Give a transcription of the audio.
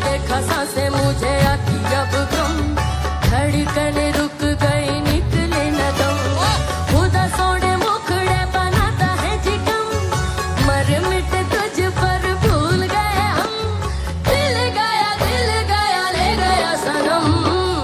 te casaste mujer.